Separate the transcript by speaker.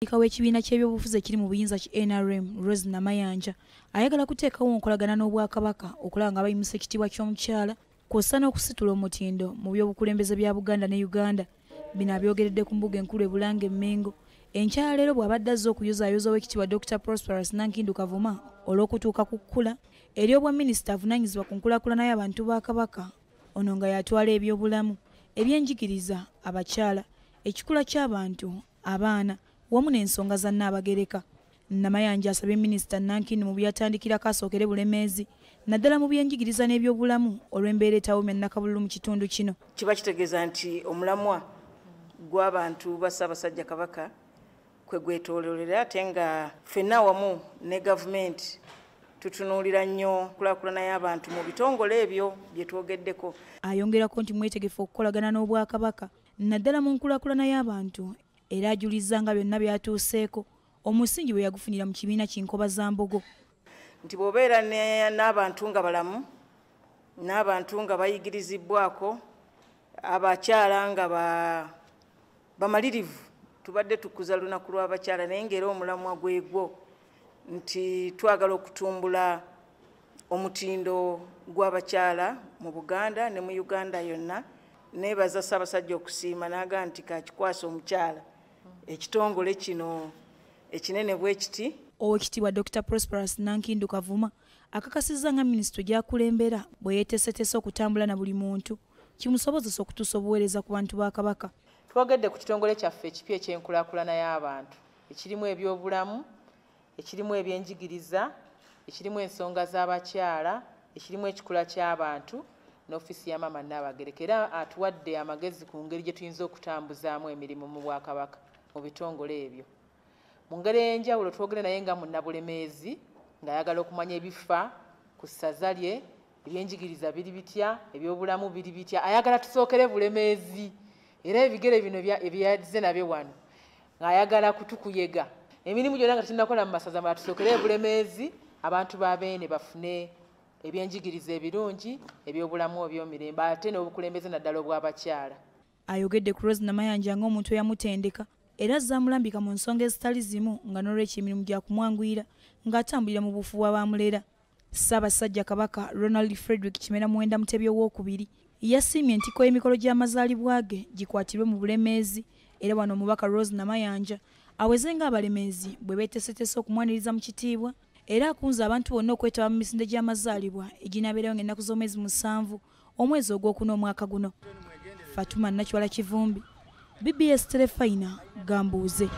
Speaker 1: ika w'ekibiina ky'ebyobufuzi ekiri mu buyinza ki nrm rose namayanja ayagala kuteekawo nkolagana n'obwakabaka okulaba nga bayimusa ekitiibwa ky'omukyala kw'ossa n'okusitula omutindo mu by'obukulembeze bya buganda ne uganda. Bino abyogeredde ku mbuga enkulu e bulanga emmengo enkyala leero bw'abadde azze okuyozaayoza w'ekitiibwa dr prosperous nankindu kavuma olw'okutuuka ku kkula eri obwa minisita avunaanyizibwa ku nkulaakulana y'abantu ba kabaka ono nga yatwala ebyobulamu ebyenjigiriza abakyala ekikula ky'abantu abaana wamu n'ensonga za nnaabagereka. Namayanja asabye minisita nankini mu byatandikirako asookere bulemeezi naddala mu byenjigiriza n'ebyobulamu olw'embeera etawumya nnakabululu mu kitundu kino.
Speaker 2: Kiba kitegeeza nti omulamwa gw'abantu ba ssaabasajja kabaka kwe gwetoololera ate nga ffenna wamu ne gavumenti tutunuulira nnyo kulaakulana y'abantu mu bitongole ebyo bye twogeddeko.
Speaker 1: Ayongerako nti mwetegefu okukolagana n'obwakabaka naddala mu nkulaakulana y'abantu era ajuliza nga byonna byatuuseeko. Omusingi bwe yagufunira mu kibiina kinkoba za mbogo.
Speaker 2: Nti bw'obeera n'abantu nga balamu n'abantu nga bayigirizibwako abakyala nga bamalirivu tubadde tukuza lunaku lw'abakyala naye ngaera omulamwa gwegwo nti twagala okutumbula omutindo gw'abakyala mu buganda ne mu uganda yonna neebaza ssaabasajja okusiima n'agaa nti kakikwasa omukyala ekitongole kino ekinene bwe kiti.
Speaker 1: Owekitiibwa dr prosperous nankindu kavuma akakasizza nga minisito gy'akulembera bwe yeeteeseteese okutambula na buli muntu kimusobozesa okutuusa obuweereza ku bantu ba kabaka.
Speaker 3: Twogedde ku kitongole kyaffe ekipya ekyenkulaakulana y'abantu. Ekirimu ebyobulamu ekirimu ebyenjigiriza ekirimu ensonga z'abakyala ekirimu ekikula ky'abantu n'ofiisi ya maama nnaabagereka. Era atuwadde amagezi ku ngeri gye tuyinza okutambuzaamu emirimu mu bwakabaka mu bitongole ebyo. Mu ngeri ey'enjawulo twogere naye nga munnabulemeezi ng'ayagala okumanya ebifa ku ssaza lye ebyenjigiriza biri bitya ebyobulamu biri bitya ayagala tusookere bulemeezi. Era ebigere bino ebyazze nabyo wano ng'ayagala kutukuyega. Emirimu gyonna nga tetunnakola mu masaza mala tusookere bulemeezi abantu babeene bafune ebyenjigiriza ebirungi ebyobulamu ebyomirembe ate n'obukulembeze naddala obw'abakyala
Speaker 1: ayogedde ku rose namayanja ng'omuntu eyamutendeka era zaamulambika mu nsonga ezitali zimu nga n'olwekyo emirimu gyakumwanguyira ng'atambulira mu bufuba bamulera. Ssaabasajja kabaka ronald frederick kimera muwenda mutebi owookubiri yasiimye entiko y'emikolo gy'amazaalibwa ge gikwatirwe mu bulemeezi era wano omubaka rose namayanja aweze ng'abalemeezi bwe beeteeseteese okumwaniriza mu kitiibwa era akunze abantu bonna okwetaba mu misinde gy'amazaalibwa eginaabeerayo ng'ennaku z'omwezi musanvu omwezi ogwokuna omwaka guno. Fatuma nakiwala kivumbi bbs terefayina gambuuze